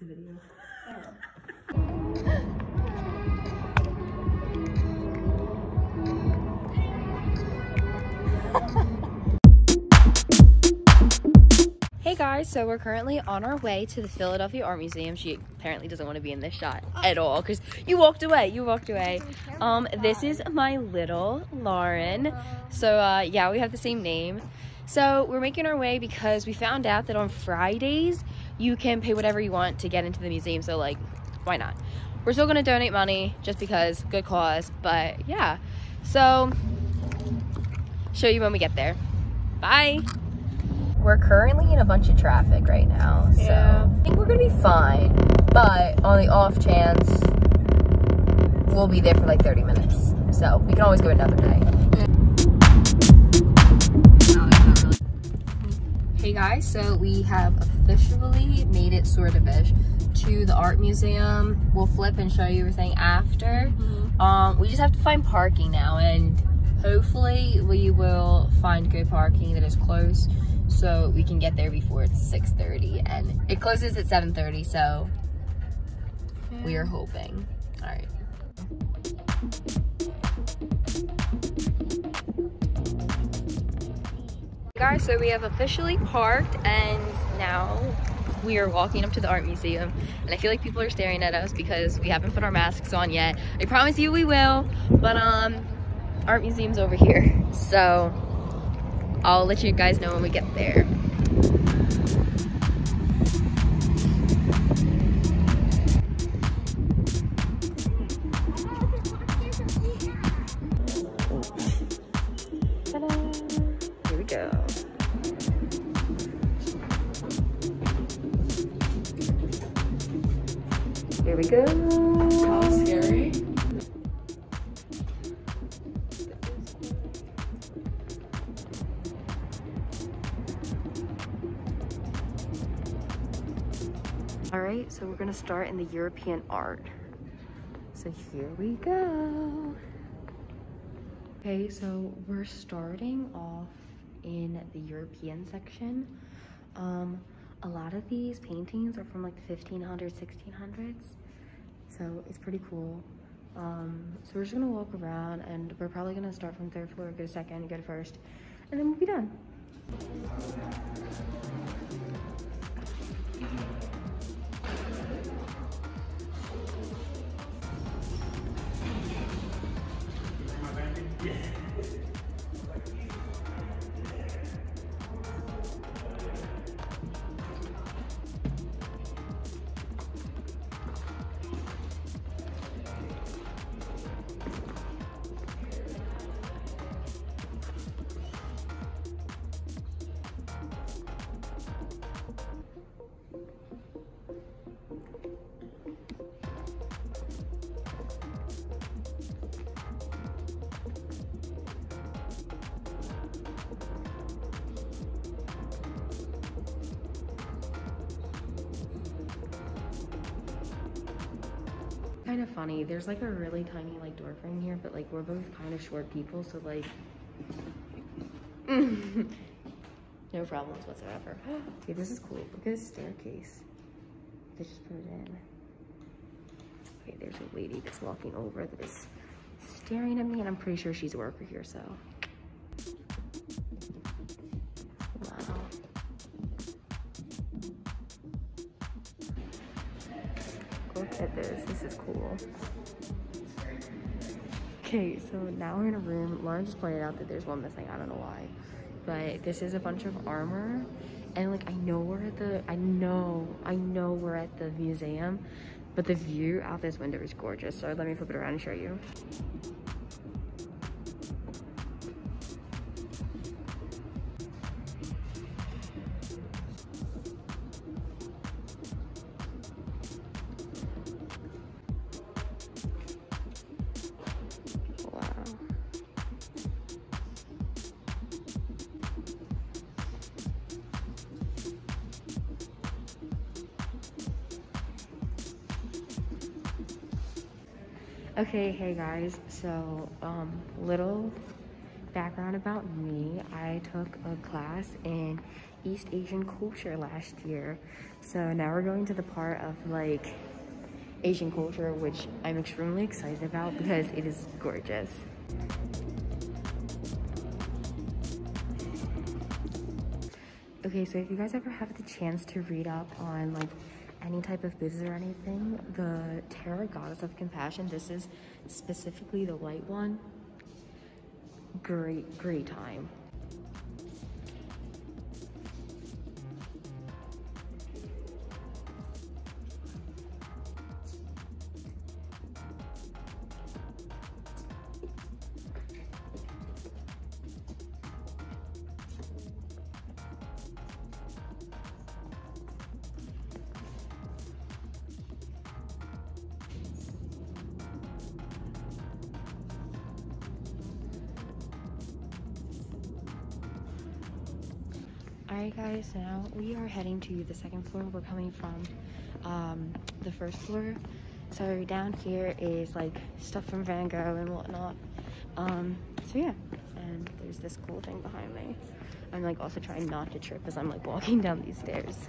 It's a video. Hey guys, so we're currently on our way to the Philadelphia Art Museum. She apparently doesn't want to be in this shot at all because you walked away. You walked away. Um, this is my little Lauren. So uh, yeah, we have the same name. So we're making our way because we found out that on Fridays you can pay whatever you want to get into the museum. So like, why not? We're still gonna donate money just because, good cause. But yeah, so show you when we get there. Bye. We're currently in a bunch of traffic right now, so Yeah. I think we're gonna be fine. But on the off chance, we'll be there for like 30 minutes. So we can always go another day. Hey guys, so we have officially made it sort of ish to the art museum. We'll flip and show you everything after. Um, we just have to find parking now, and hopefully we will find good parking that is close, so we can get there before it's 6:30. And it closes at 7:30, so we are hoping. All right. Guys, so we have officially parked and now we are walking up to the art museum and I feel like people are staring at us because we haven't put our masks on yet. I promise you we will, but um, art museum's over here. So I'll let you guys know when we get there. We go. How scary. All right, so we're gonna start in the European art. So here we go. Okay, so we're starting off in the European section. Um, a lot of these paintings are from like the 1500s, 1600s. So it's pretty cool. Um, so we're just gonna walk around and we're probably gonna start from third floor, go second, go to first, and then we'll be done. Kind of funny. There's like a really tiny like door frame here, but like we're both kind of short people, so like no problems whatsoever. okay, this is cool. Look at this staircase. They just put it in. Okay, there's a lady that's walking over that is staring at me, and I'm pretty sure she's a worker here, so. Wow. Look at this. This is cool. Okay, so now we're in a room. Lauren just pointed out that there's one missing. I don't know why. But this is a bunch of armor. And like I know we're at the I know, I know we're at the museum, but the view out this window is gorgeous. So let me flip it around and show you. Okay, hey guys. So, um, little background about me, I took a class in East Asian culture last year. So now we're going to the part of like Asian culture, which I'm extremely excited about because it is gorgeous. Okay, so if you guys ever have the chance to read up on like any type of business or anything, the Tara Goddess of Compassion, this is specifically the white one. Great, great time. Alright guys, so now we are heading to the second floor. We're coming from um, the first floor. So down here is like stuff from Van Gogh and whatnot. Um, so yeah, and there's this cool thing behind me. I'm like also trying not to trip as I'm like walking down these stairs.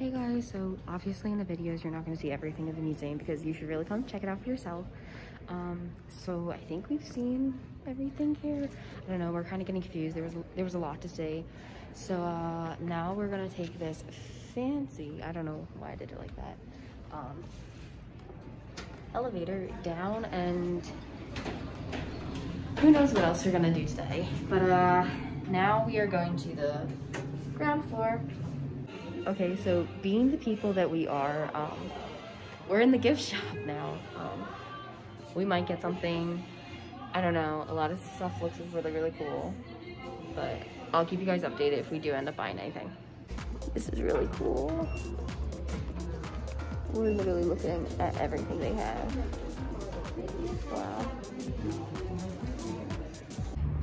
Hey guys, so obviously in the videos you're not going to see everything of the museum because you should really come check it out for yourself. Um, so I think we've seen everything here. I don't know, we're kind of getting confused. There was there was a lot to see. So uh, now we're gonna take this fancy, I don't know why I did it like that, um, elevator down and who knows what else we're gonna do today. But uh, now we are going to the ground floor. Okay, so being the people that we are, um, we're in the gift shop now. Um, we might get something. I don't know. A lot of stuff looks really, really cool. But I'll keep you guys updated if we do end up buying anything. This is really cool. We're literally looking at everything they have. Wow.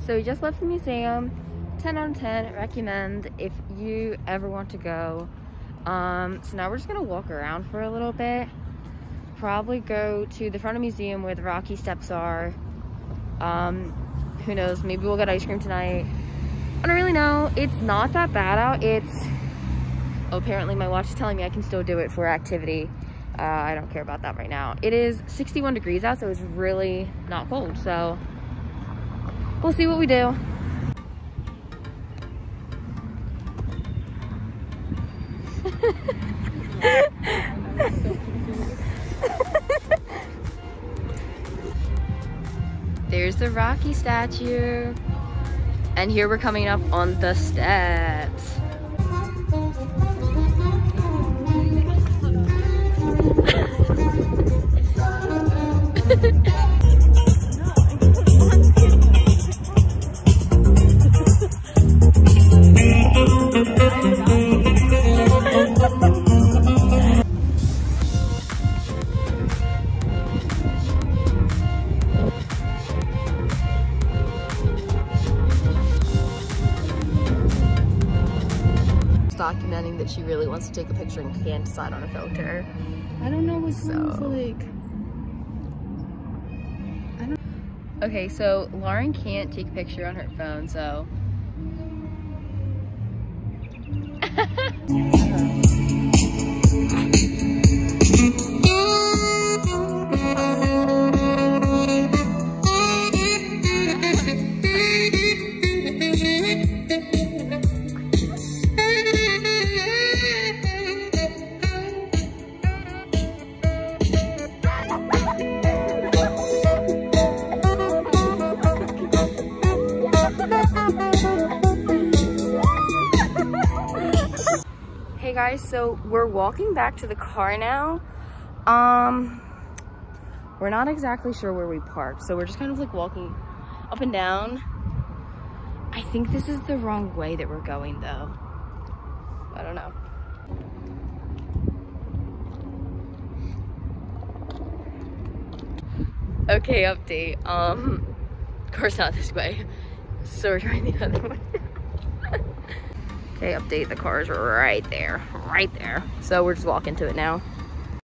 So we just left the museum. 10 out of 10 recommend if you ever want to go. Um, so now we're just gonna walk around for a little bit. Probably go to the front of the museum where the rocky steps are. Um, who knows? Maybe we'll get ice cream tonight. I don't really know. It's not that bad out. It's oh, apparently my watch is telling me i can still do it for activity. Uh, i don't care about that right now. It is 61 degrees out so it's really not cold. So we'll see what we do the Rocky statue. And here we're coming up on the steps. that she really wants to take a picture and can't decide on a filter. I don't know what So- snowflake. Okay, so Lauren can't take a picture on her phone, so. guys, so we're walking back to the car now. Um, we're not exactly sure where we parked, so we're just kind of like walking up and down. I think this is the wrong way that we're going though. I don't know. Okay, update. Um, of course not this way, so we're trying the other way. Okay, update. The car's right there, right there. So we're just walking to it now.